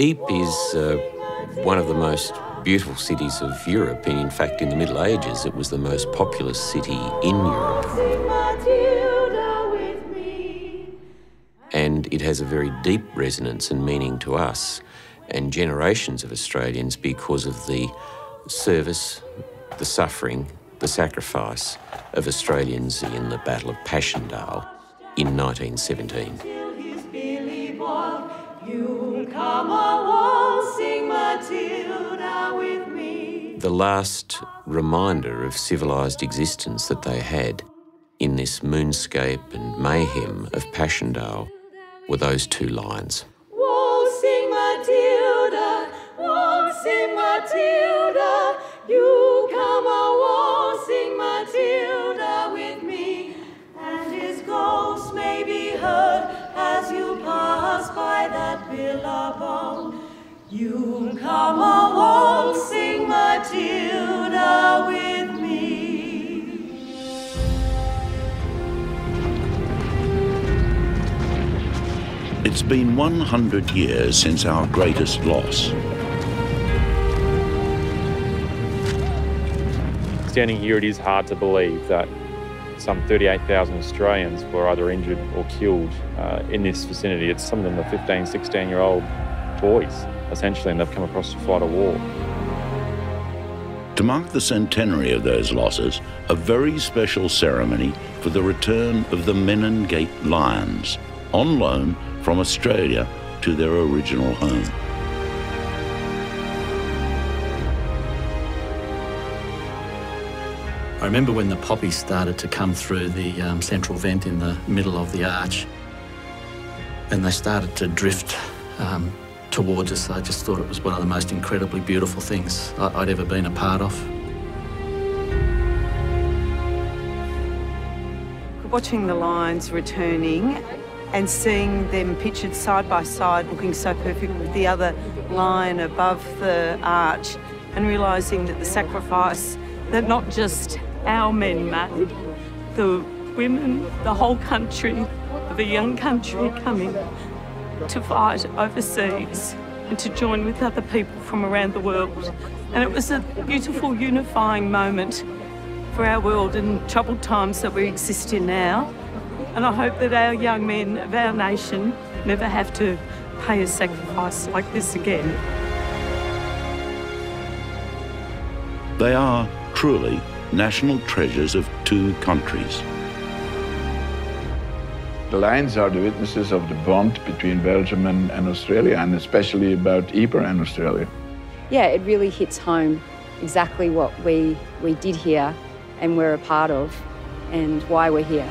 Ypres is uh, one of the most beautiful cities of Europe, and in fact, in the Middle Ages, it was the most populous city in Europe. And it has a very deep resonance and meaning to us and generations of Australians because of the service, the suffering, the sacrifice of Australians in the Battle of Passchendaele in 1917. The last reminder of civilised existence that they had in this moonscape and mayhem of Passchendaele were those two lines. Waltzing Matilda, waltzing Matilda, You come a waltzing Matilda with me. It's been 100 years since our greatest loss. Standing here, it is hard to believe that some 38,000 Australians were either injured or killed uh, in this vicinity. It's some of them are 15, 16 year old boys, essentially, and they've come across to fight a war. To mark the centenary of those losses, a very special ceremony for the return of the Menin Gate Lions, on loan from Australia to their original home. I remember when the poppies started to come through the um, central vent in the middle of the arch and they started to drift um, towards us. I just thought it was one of the most incredibly beautiful things I'd ever been a part of. Watching the lions returning and seeing them pictured side by side, looking so perfect with the other line above the arch, and realising that the sacrifice that not just our men made, the women, the whole country, the young country coming to fight overseas and to join with other people from around the world. And it was a beautiful unifying moment for our world in troubled times that we exist in now. And I hope that our young men of our nation never have to pay a sacrifice like this again. They are truly national treasures of two countries. The Lions are the witnesses of the bond between Belgium and, and Australia, and especially about Ypres and Australia. Yeah, it really hits home exactly what we, we did here and we're a part of and why we're here.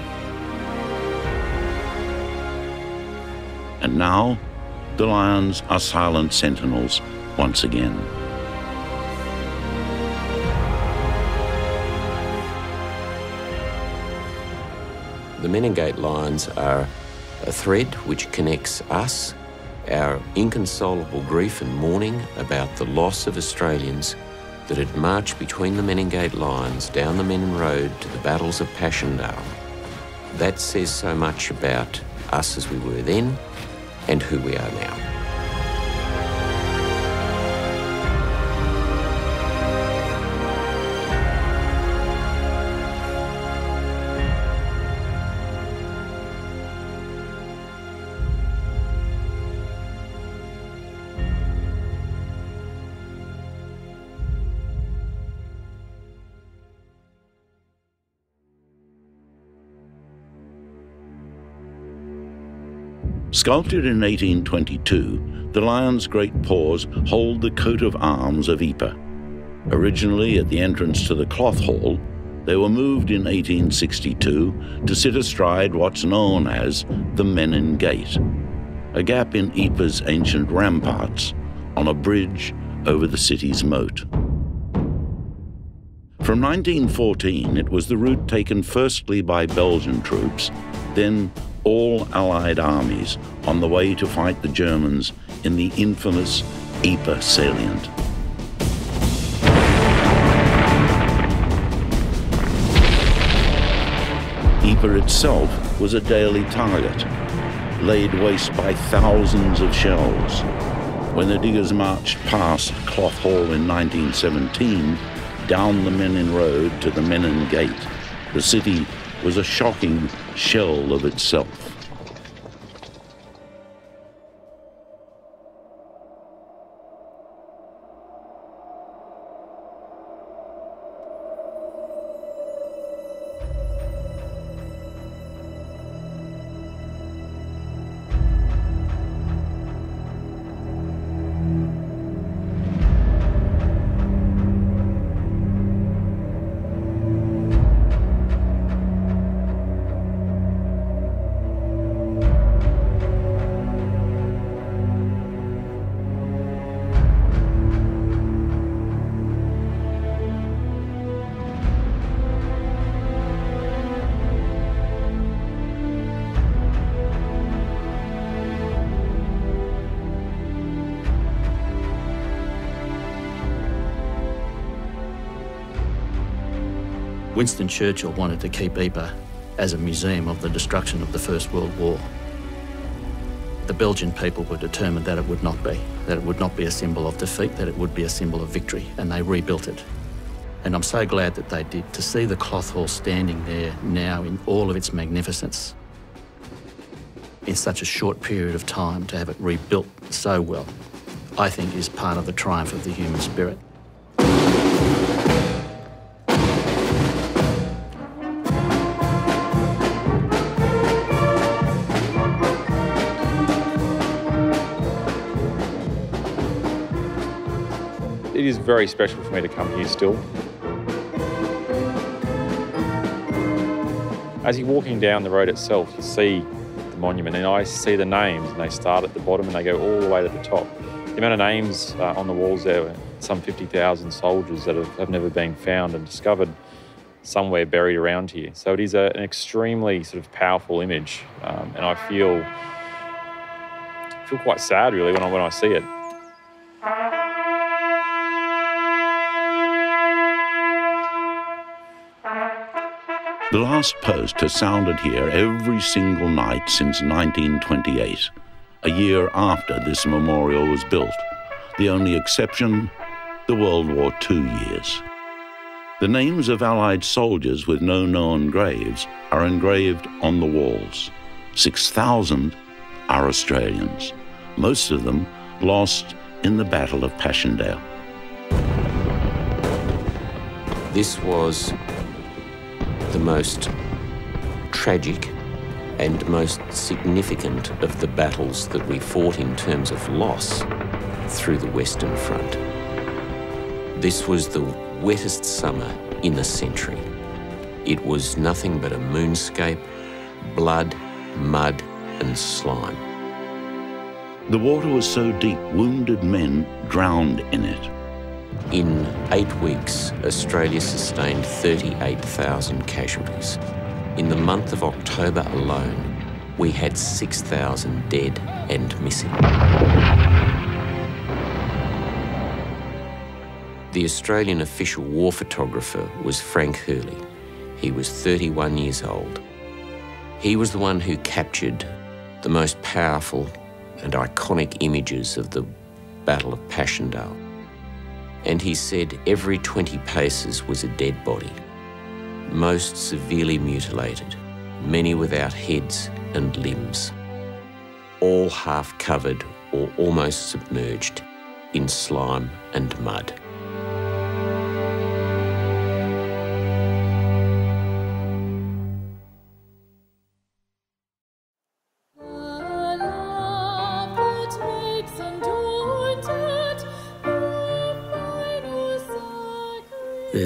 And now, the lions are silent sentinels once again. The Menin Gate lines are a thread which connects us, our inconsolable grief and mourning about the loss of Australians that had marched between the Menin Gate lines down the Menin Road to the battles of Passchendaele. That says so much about us as we were then and who we are now. Sculpted in 1822, the lion's great paws hold the coat of arms of Ypres. Originally at the entrance to the cloth hall, they were moved in 1862 to sit astride what's known as the Menin Gate, a gap in Ypres' ancient ramparts on a bridge over the city's moat. From 1914, it was the route taken firstly by Belgian troops, then all Allied armies on the way to fight the Germans in the infamous Ypres salient. Ypres itself was a daily target, laid waste by thousands of shells. When the diggers marched past Cloth Hall in 1917, down the Menin Road to the Menin Gate, the city was a shocking shell of itself. Winston Churchill wanted to keep Ypres as a museum of the destruction of the First World War. The Belgian people were determined that it would not be, that it would not be a symbol of defeat, that it would be a symbol of victory, and they rebuilt it. And I'm so glad that they did. To see the cloth hall standing there now in all of its magnificence, in such a short period of time, to have it rebuilt so well, I think is part of the triumph of the human spirit. Is very special for me to come here still. As you're walking down the road itself, you see the monument, and I see the names, and they start at the bottom and they go all the way to the top. The amount of names uh, on the walls there, some 50,000 soldiers that have, have, never been found and discovered somewhere buried around here. So it is a, an extremely sort of powerful image, um, and I feel feel quite sad really when I when I see it. The last post has sounded here every single night since 1928, a year after this memorial was built. The only exception, the World War II years. The names of Allied soldiers with no known graves are engraved on the walls. 6,000 are Australians, most of them lost in the Battle of Passchendaele. This was the most tragic and most significant of the battles that we fought in terms of loss through the Western Front. This was the wettest summer in the century. It was nothing but a moonscape, blood, mud and slime. The water was so deep, wounded men drowned in it. In eight weeks, Australia sustained 38,000 casualties. In the month of October alone, we had 6,000 dead and missing. The Australian official war photographer was Frank Hurley. He was 31 years old. He was the one who captured the most powerful and iconic images of the Battle of Passchendaele and he said every 20 paces was a dead body, most severely mutilated, many without heads and limbs, all half covered or almost submerged in slime and mud.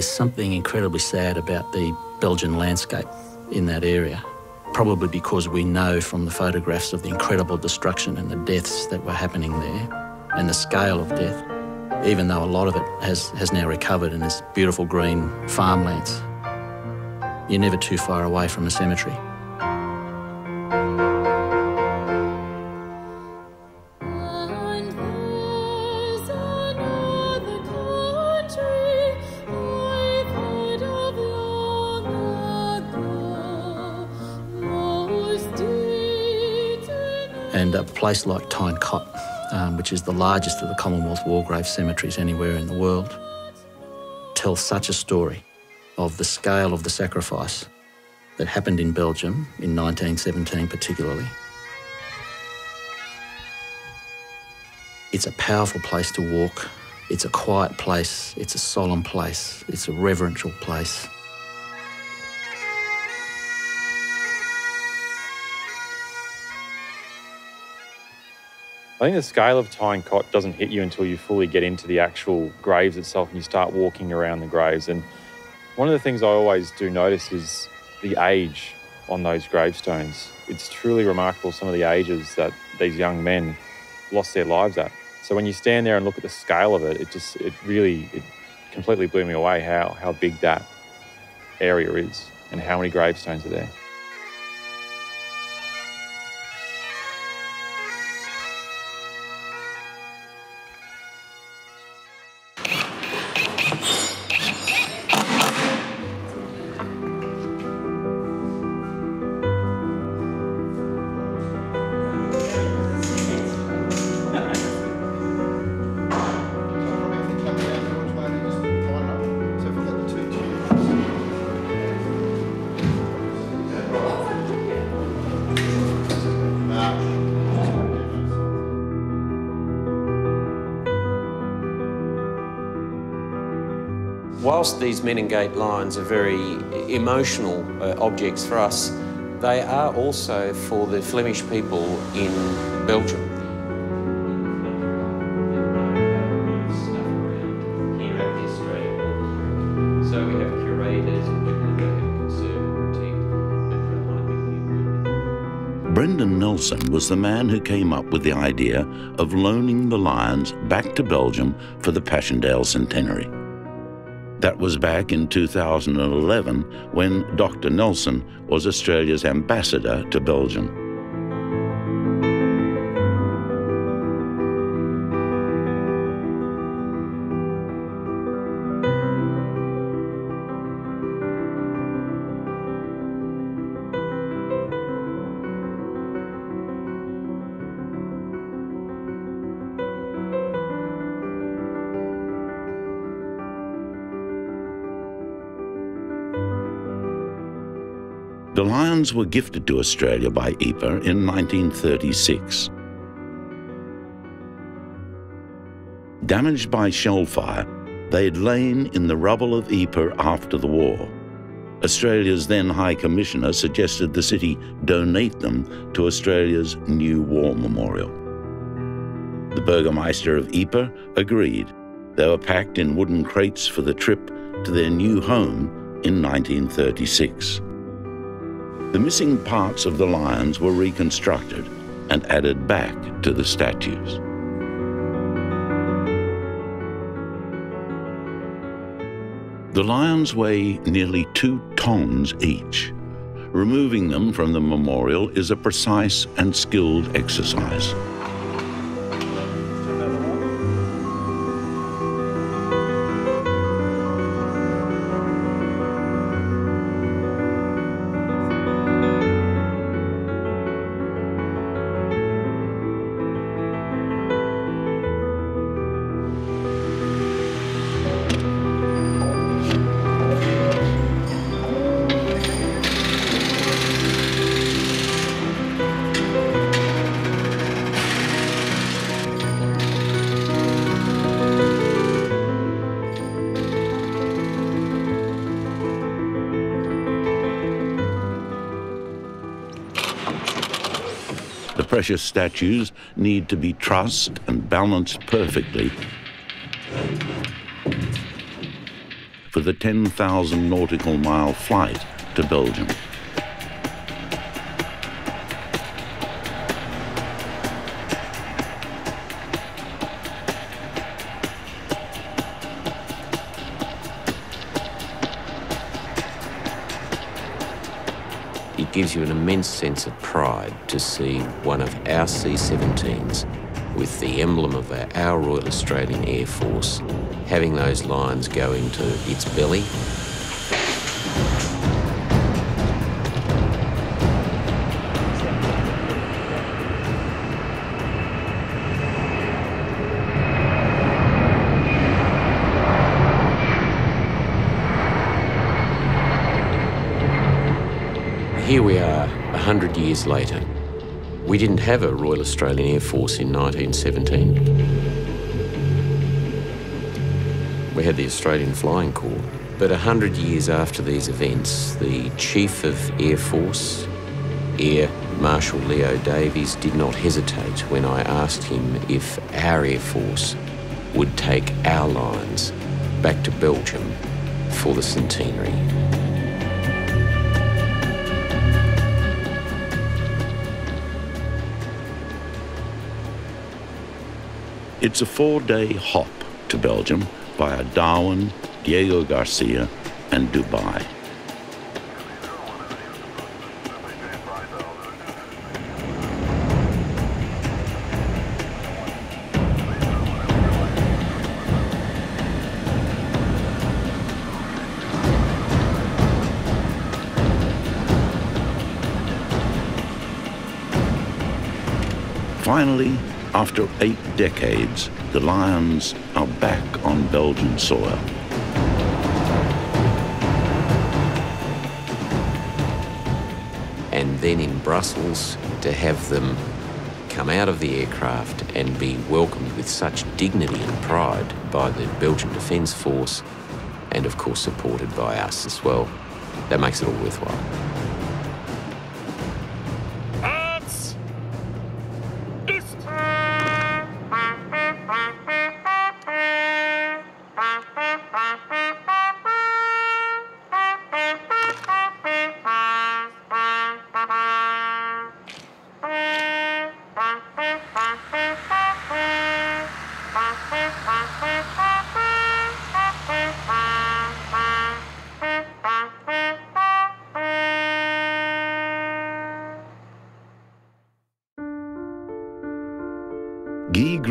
There's something incredibly sad about the Belgian landscape in that area, probably because we know from the photographs of the incredible destruction and the deaths that were happening there and the scale of death, even though a lot of it has, has now recovered and is beautiful green farmlands. You're never too far away from a cemetery. Place like Tyne Cot, um, which is the largest of the Commonwealth War Grave cemeteries anywhere in the world, tell such a story of the scale of the sacrifice that happened in Belgium in 1917 particularly. It's a powerful place to walk. It's a quiet place. It's a solemn place. It's a reverential place. I think the scale of Tyne Cot doesn't hit you until you fully get into the actual graves itself and you start walking around the graves. And one of the things I always do notice is the age on those gravestones. It's truly remarkable some of the ages that these young men lost their lives at. So when you stand there and look at the scale of it, it just it really it completely blew me away how how big that area is and how many gravestones are there. Whilst these Menin Gate lions are very emotional uh, objects for us, they are also for the Flemish people in Belgium. So we have curators and people that have conserved, protect, Brendan Nelson was the man who came up with the idea of loaning the lions back to Belgium for the Passchendaele centenary. That was back in 2011 when Dr. Nelson was Australia's ambassador to Belgium. Were gifted to Australia by Ypres in 1936. Damaged by shell fire, they had lain in the rubble of Ypres after the war. Australia's then High Commissioner suggested the city donate them to Australia's new war memorial. The Burgomeister of Ypres agreed. They were packed in wooden crates for the trip to their new home in 1936. The missing parts of the lions were reconstructed and added back to the statues. The lions weigh nearly two tons each. Removing them from the memorial is a precise and skilled exercise. The precious statues need to be trussed and balanced perfectly for the 10,000 nautical mile flight to Belgium. gives you an immense sense of pride to see one of our C-17s with the emblem of our Royal Australian Air Force having those lines go into its belly. Here we are years later. We didn't have a Royal Australian Air Force in 1917. We had the Australian Flying Corps. But hundred years after these events, the Chief of Air Force, Air Marshal Leo Davies, did not hesitate when I asked him if our Air Force would take our lines back to Belgium for the centenary. It's a four-day hop to Belgium via Darwin, Diego Garcia, and Dubai. Finally, after eight decades, the Lions are back on Belgian soil. And then in Brussels, to have them come out of the aircraft and be welcomed with such dignity and pride by the Belgian Defence Force, and of course supported by us as well, that makes it all worthwhile.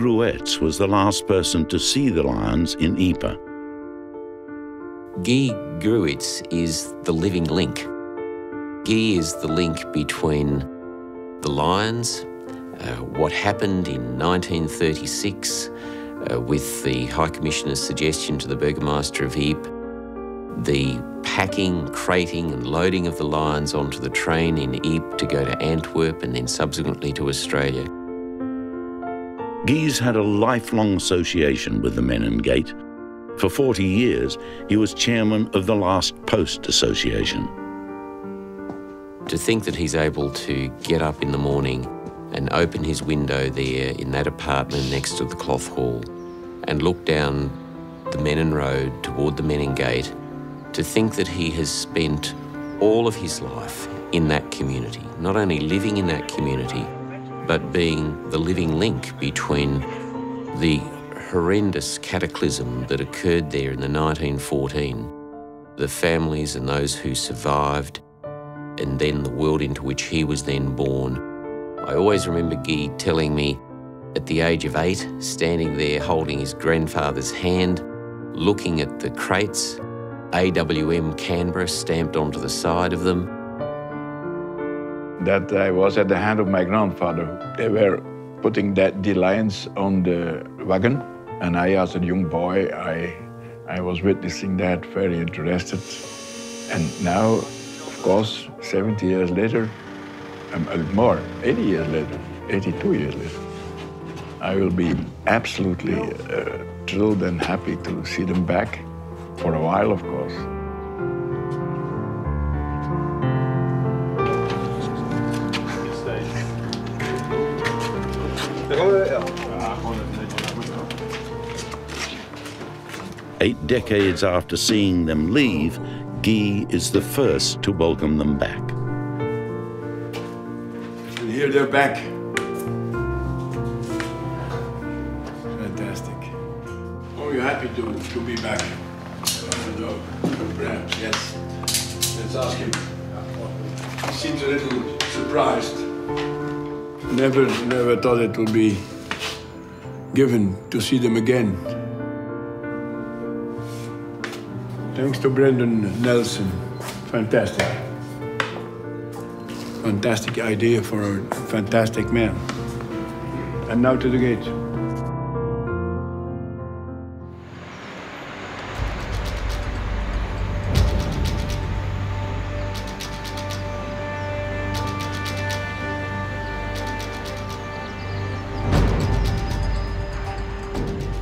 Gruwez was the last person to see the lions in Ypres. Guy Gruwez is the living link. Guy is the link between the lions, uh, what happened in 1936 uh, with the High Commissioner's suggestion to the Burgomaster of Ypres, the packing, crating and loading of the lions onto the train in Ypres to go to Antwerp and then subsequently to Australia. Guy's had a lifelong association with the Menin Gate. For 40 years, he was chairman of the Last Post Association. To think that he's able to get up in the morning and open his window there in that apartment next to the cloth hall and look down the Menin Road toward the Menin Gate, to think that he has spent all of his life in that community, not only living in that community, but being the living link between the horrendous cataclysm that occurred there in the 1914, the families and those who survived, and then the world into which he was then born. I always remember Guy telling me at the age of eight, standing there holding his grandfather's hand, looking at the crates, AWM Canberra stamped onto the side of them, that I was at the hand of my grandfather. They were putting that, the lions on the wagon, and I, as a young boy, I, I was witnessing that, very interested. And now, of course, 70 years later, um, uh, more, 80 years later, 82 years later, I will be absolutely uh, thrilled and happy to see them back for a while, of course. Eight decades after seeing them leave, Guy is the first to welcome them back. And here they're back. Fantastic. Oh, you're happy to, to be back. Perhaps, yes. Let's ask him. He seems a little surprised. Never, never thought it would be given to see them again. Thanks to Brendan Nelson. Fantastic. Fantastic idea for a fantastic man. And now to the gate.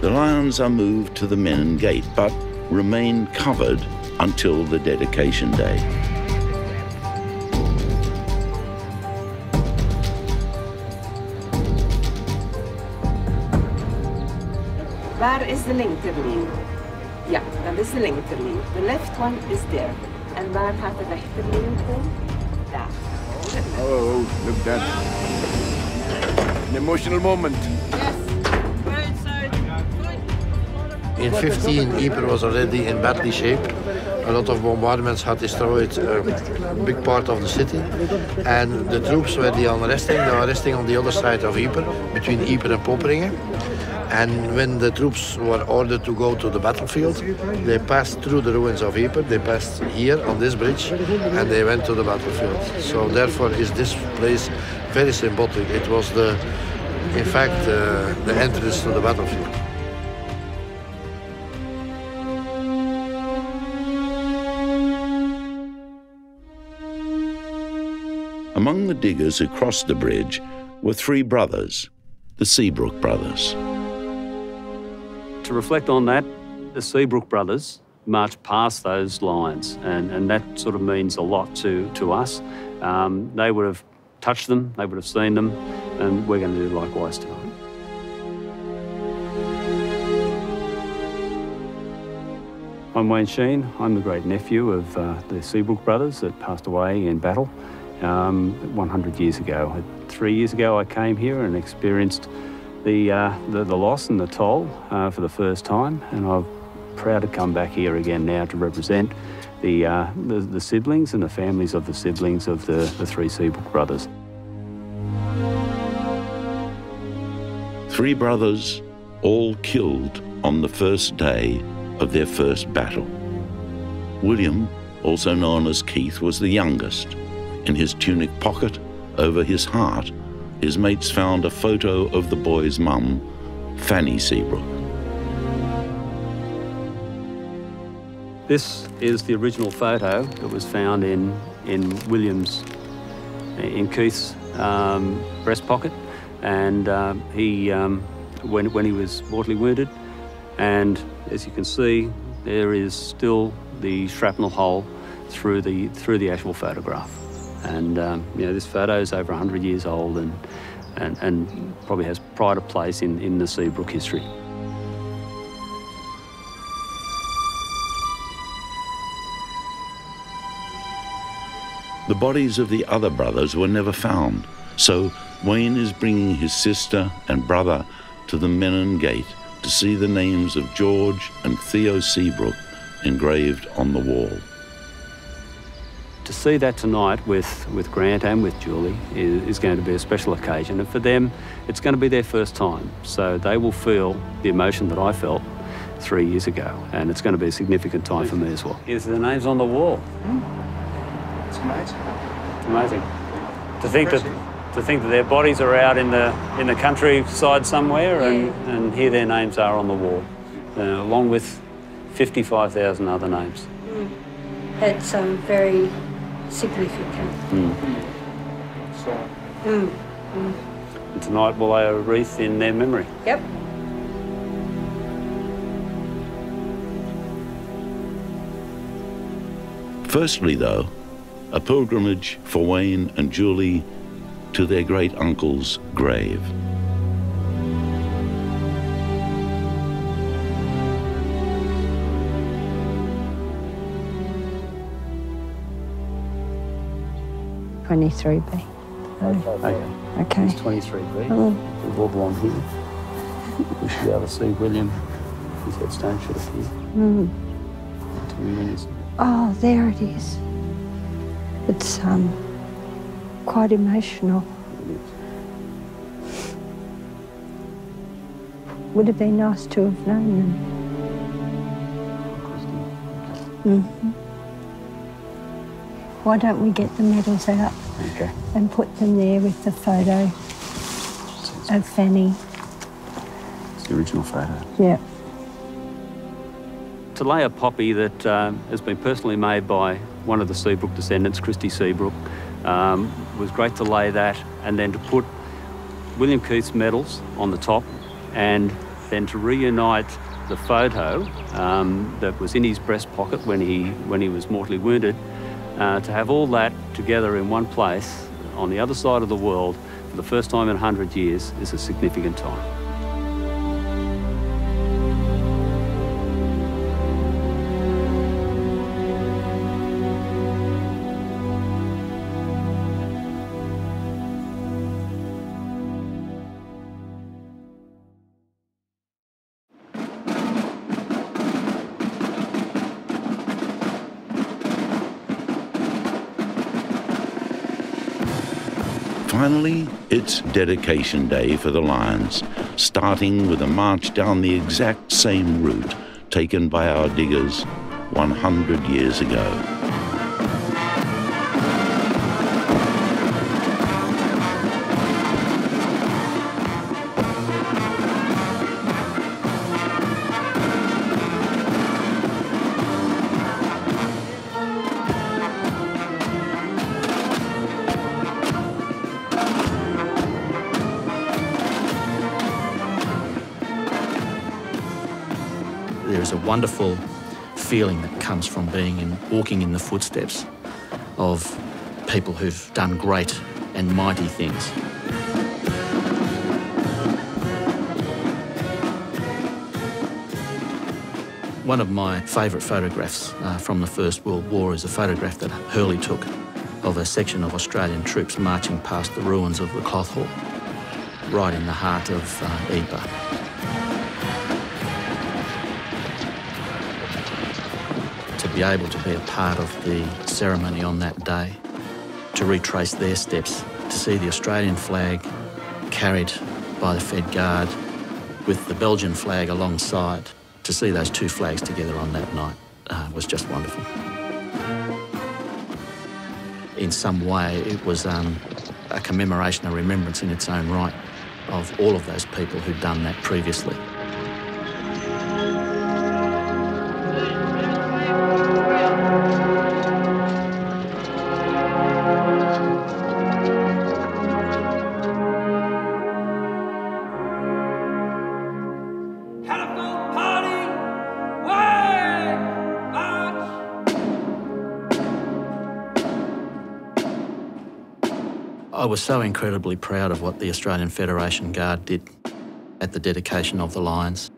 The lions are moved to the men gate, but remain covered until the dedication day. Where is the link Lengterlin? Yeah, that is the Lengterlin. The left one is there. And where had the Lengterlin been? There. Oh, look that. An emotional moment. In 15, Ypres was already in badly shape. A lot of bombardments had destroyed a big part of the city. And the troops were the unresting. They were resting on the other side of Ypres, between Ypres and Poperinge. And when the troops were ordered to go to the battlefield, they passed through the ruins of Ypres. They passed here on this bridge, and they went to the battlefield. So therefore, is this place very symbolic? It was the, in fact, uh, the entrance to the battlefield. Among the diggers who crossed the bridge were three brothers, the Seabrook brothers. To reflect on that, the Seabrook brothers marched past those lines, and, and that sort of means a lot to, to us. Um, they would have touched them, they would have seen them, and we're going to do likewise tonight. I'm Wayne Sheen. I'm the great nephew of uh, the Seabrook brothers that passed away in battle um, 100 years ago. Three years ago, I came here and experienced the, uh, the, the, loss and the toll uh, for the first time, and I'm proud to come back here again now to represent the, uh, the, the, siblings and the families of the siblings of the, the three Seabrook brothers. Three brothers, all killed on the first day of their first battle. William, also known as Keith, was the youngest. In his tunic pocket, over his heart, his mates found a photo of the boy's mum, Fanny Seabrook. This is the original photo that was found in, in William's, in Keith's um, breast pocket. And um, he, um, when, when he was mortally wounded, and as you can see, there is still the shrapnel hole through the, through the actual photograph. And um, you know, this photo is over 100 years old and, and, and probably has pride of place in, in the Seabrook history. The bodies of the other brothers were never found, so Wayne is bringing his sister and brother to the Menin Gate to see the names of George and Theo Seabrook engraved on the wall. To see that tonight with, with Grant and with Julie is, is going to be a special occasion, and for them, it's going to be their first time. So they will feel the emotion that I felt three years ago, and it's going to be a significant time for me as well. Here's the names on the wall. It's amazing. It's amazing. To think that to think that their bodies are out in the in the countryside somewhere, and, Yeah. and here their names are on the wall, uh, along with 55,000 other names. It's um, very significant. Mm. And tonight we'll lay a wreath in their memory. Yep. Firstly, though, a pilgrimage for Wayne and Julie to their great uncle's grave. Twenty-three B. Okay. Okay. It's 23B. Oh. We've all belong here. We should be able to see William. His headstone should appear. Mm. When he's- Oh, there it is. It's um quite emotional. Would have been nice to have known them. hmm Why don't we get the medals out Okay. and put them there with the photo of Fanny? It's the original photo. Yeah. To lay a poppy that um, has been personally made by one of the Seabrook descendants, Christy Seabrook, um, was great to lay that and then to put William Keith's medals on the top and then to reunite the photo um, that was in his breast pocket when he, when he was mortally wounded, uh, to have all that together in one place on the other side of the world for the first time in 100 years is a significant time. Dedication day for the Lions, starting with a march down the exact same route taken by our diggers 100 years ago. Wonderful feeling that comes from being in, walking in the footsteps of people who've done great and mighty things. One of my favourite photographs uh, from the First World War is a photograph that Hurley took of a section of Australian troops marching past the ruins of the Cloth Hall, right in the heart of uh, Ypres. Able to be a part of the ceremony on that day, to retrace their steps, to see the Australian flag carried by the Fed Guard with the Belgian flag alongside, to see those two flags together on that night uh, was just wonderful. In some way, it was um, a commemoration, a remembrance in its own right of all of those people who'd done that previously. Was so incredibly proud of what the Australian Federation Guard did at the dedication of the Lions.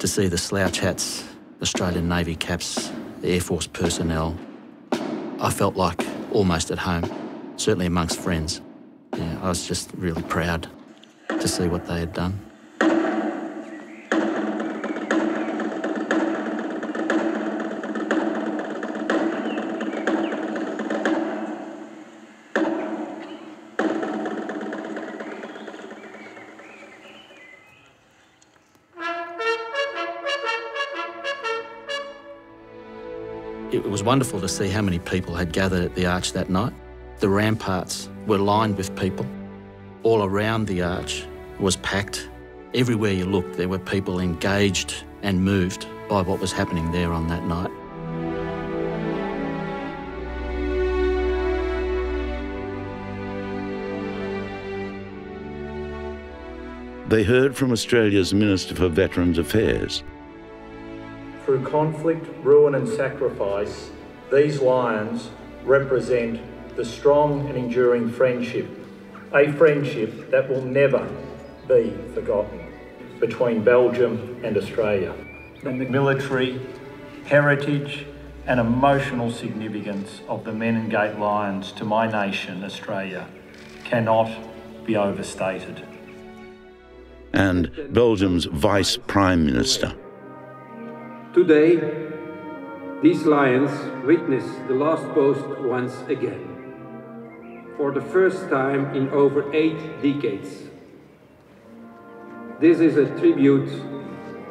To see the slouch hats, Australian Navy caps, the Air Force personnel, I felt like almost at home, certainly amongst friends. Yeah, I was just really proud to see what they had done. Wonderful to see how many people had gathered at the arch that night. The ramparts were lined with people. All around the arch was packed. Everywhere you looked, there were people engaged and moved by what was happening there on that night. They heard from Australia's Minister for Veterans Affairs. Through conflict, ruin, and sacrifice, these lions represent the strong and enduring friendship, a friendship that will never be forgotten between Belgium and Australia. The military, heritage, and emotional significance of the Menin Gate Lions to my nation, Australia, cannot be overstated. And Belgium's Vice Prime Minister. Today, these lions witness the last post once again. For the first time in over eight decades. This is a tribute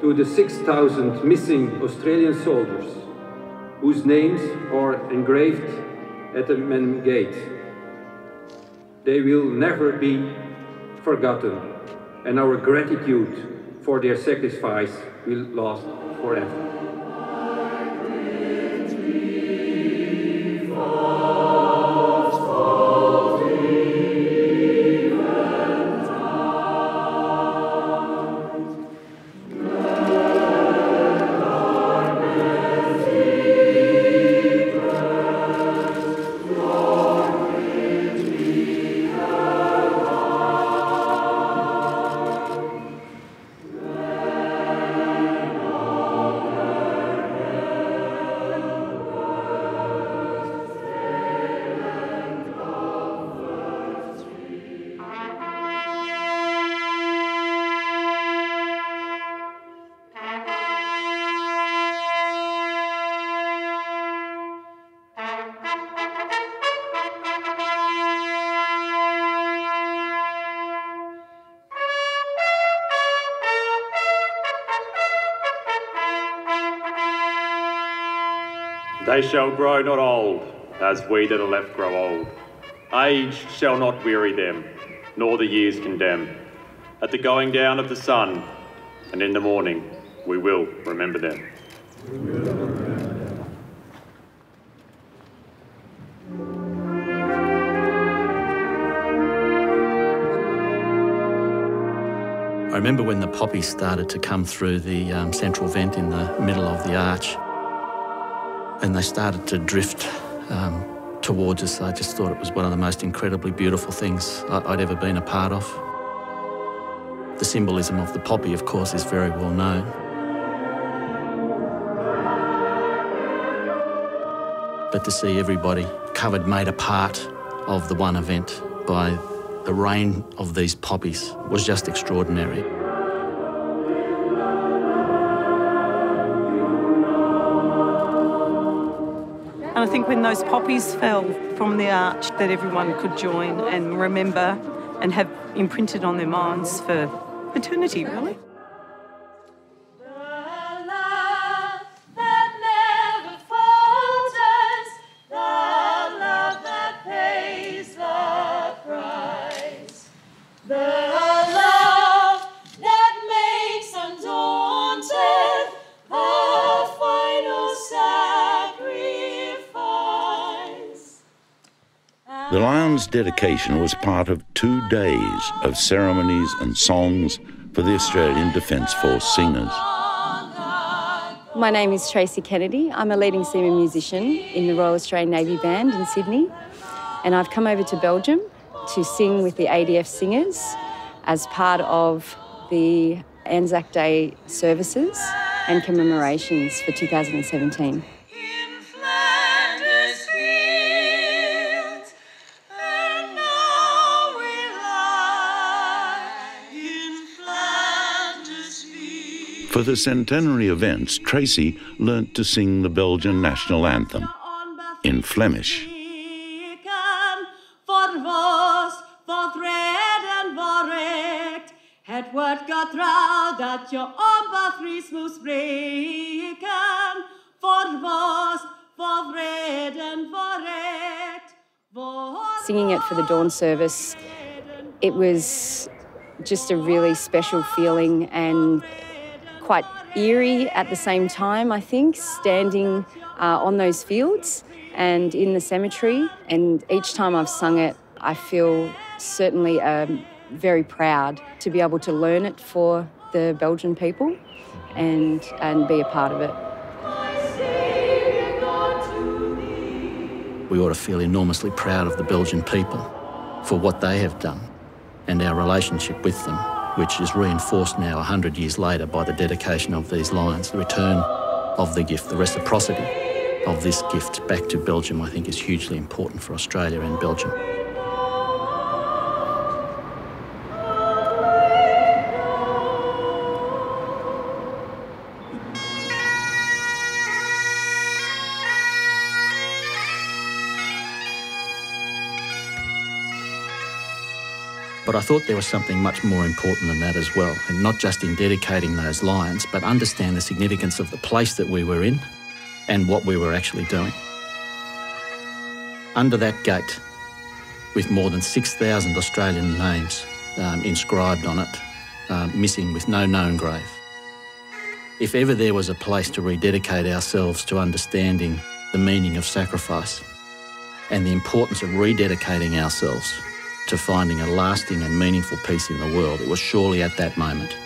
to the 6,000 missing Australian soldiers whose names are engraved at the Menin Gate. They will never be forgotten, and our gratitude for their sacrifice will last forever. They shall grow not old, as we that are left grow old. Age shall not weary them, nor the years condemn. At the going down of the sun, and in the morning, we will remember them. I remember when the poppies started to come through the um, central vent in the middle of the arch and they started to drift um, towards us. I just thought it was one of the most incredibly beautiful things I'd ever been a part of. The symbolism of the poppy, of course, is very well known. But to see everybody covered, made a part of the one event by the rain of these poppies was just extraordinary. Think when those poppies fell from the arch, that everyone could join and remember and have imprinted on their minds for eternity, really. Dedication was part of two days of ceremonies and songs for the Australian Defence Force singers. My name is Tracy Kennedy. I'm a leading seaman musician in the Royal Australian Navy Band in Sydney, and I've come over to Belgium to sing with the ADF singers as part of the Anzac Day services and commemorations for 2017. For the centenary events, Tracy learnt to sing the Belgian national anthem in Flemish. Het wordt getrouw dat je onbevries moest spreken. Voor was, voor vrede, voor recht. Singing it for the dawn service, it was just a really special feeling and quite eerie at the same time, I think, standing uh, on those fields and in the cemetery. And each time I've sung it, I feel certainly um, very proud to be able to learn it for the Belgian people and, and be a part of it. We ought to feel enormously proud of the Belgian people for what they have done and our relationship with them which is reinforced now 100 years later by the dedication of these lions. The return of the gift, the reciprocity of this gift back to Belgium, I think is hugely important for Australia and Belgium. But I thought there was something much more important than that as well, and not just in dedicating those lions, but understand the significance of the place that we were in and what we were actually doing. Under that gate, with more than 6,000 Australian names um, inscribed on it, um, missing with no known grave. If ever there was a place to rededicate ourselves to understanding the meaning of sacrifice and the importance of rededicating ourselves to finding a lasting and meaningful peace in the world. It was surely at that moment.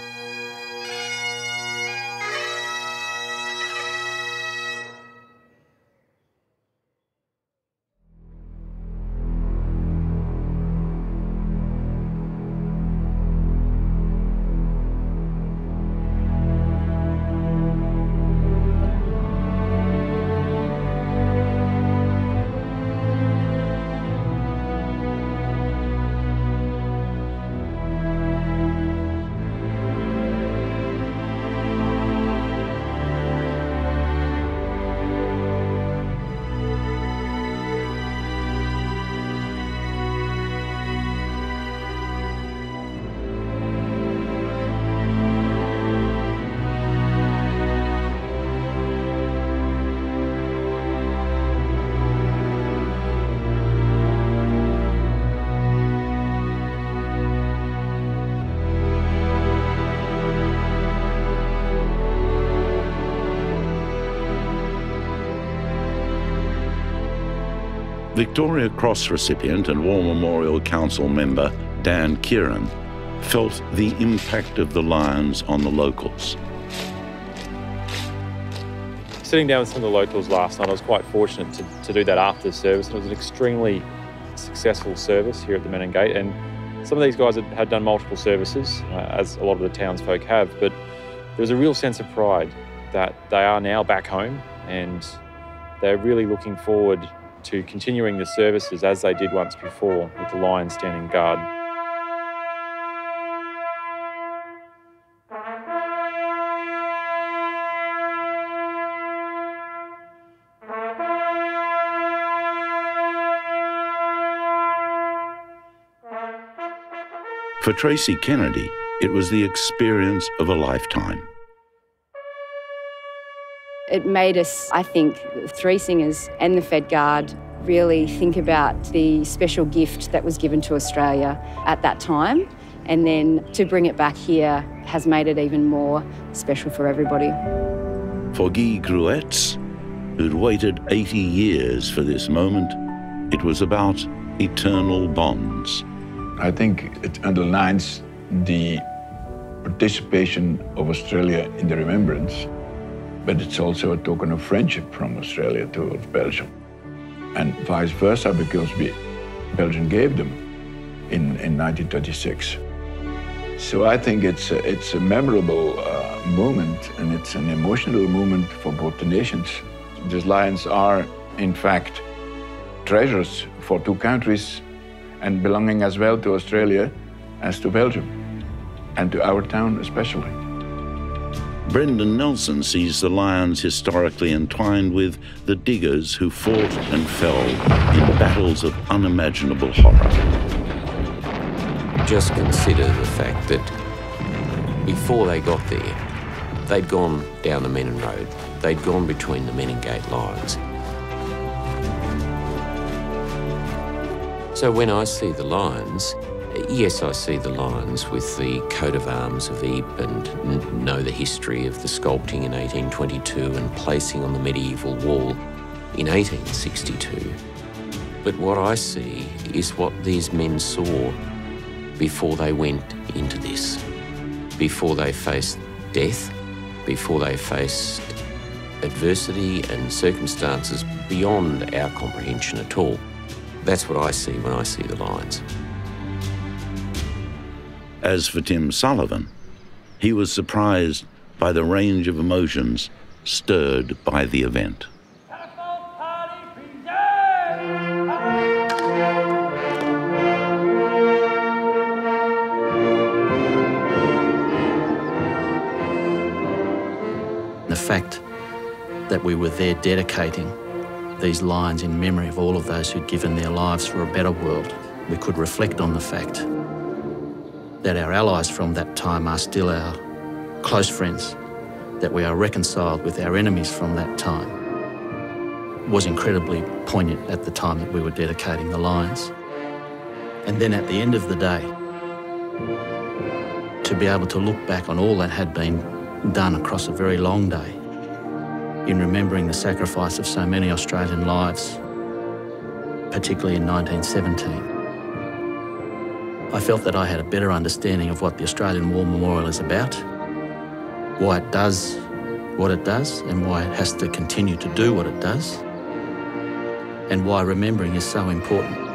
Victoria Cross recipient and War Memorial Council member Dan Keighran felt the impact of the Lions on the locals. Sitting down with some of the locals last night, I was quite fortunate to, to do that after the service. It was an extremely successful service here at the Menin Gate, and some of these guys had, had done multiple services, uh, as a lot of the townsfolk have, but there was a real sense of pride that they are now back home and they're really looking forward to continuing the services as they did once before with the lion standing guard. For Tracy Kennedy, it was the experience of a lifetime. It made us, I think, three singers and the Fed Guard really think about the special gift that was given to Australia at that time. And then to bring it back here has made it even more special for everybody. For Guy Gruwez, who'd waited 80 years for this moment, it was about eternal bonds. I think it underlines the participation of Australia in the remembrance but it's also a token of friendship from Australia towards Belgium. And vice versa, because we, Belgium gave them in, in 1926. So I think it's a, it's a memorable uh, moment and it's an emotional moment for both the nations. These lions are, in fact, treasures for two countries and belonging as well to Australia as to Belgium and to our town especially. Brendan Nelson sees the lions historically entwined with the diggers who fought and fell in battles of unimaginable horror. Just consider the fact that before they got there, they'd gone down the Menin Road. They'd gone between the Menin Gate lines. So when I see the lions, Yes, I see the lions with the coat of arms of Ypres and know the history of the sculpting in 1822 and placing on the medieval wall in 1862. But what I see is what these men saw before they went into this, before they faced death, before they faced adversity and circumstances beyond our comprehension at all. That's what I see when I see the lions. As for Tim Sullivan, he was surprised by the range of emotions stirred by the event. The fact that we were there dedicating these lines in memory of all of those who'd given their lives for a better world, we could reflect on the fact that our allies from that time are still our close friends, that we are reconciled with our enemies from that time, was incredibly poignant at the time that we were dedicating the lines. And then at the end of the day, to be able to look back on all that had been done across a very long day in remembering the sacrifice of so many Australian lives, particularly in 1917. I felt that I had a better understanding of what the Australian War Memorial is about, why it does what it does, and why it has to continue to do what it does, and why remembering is so important.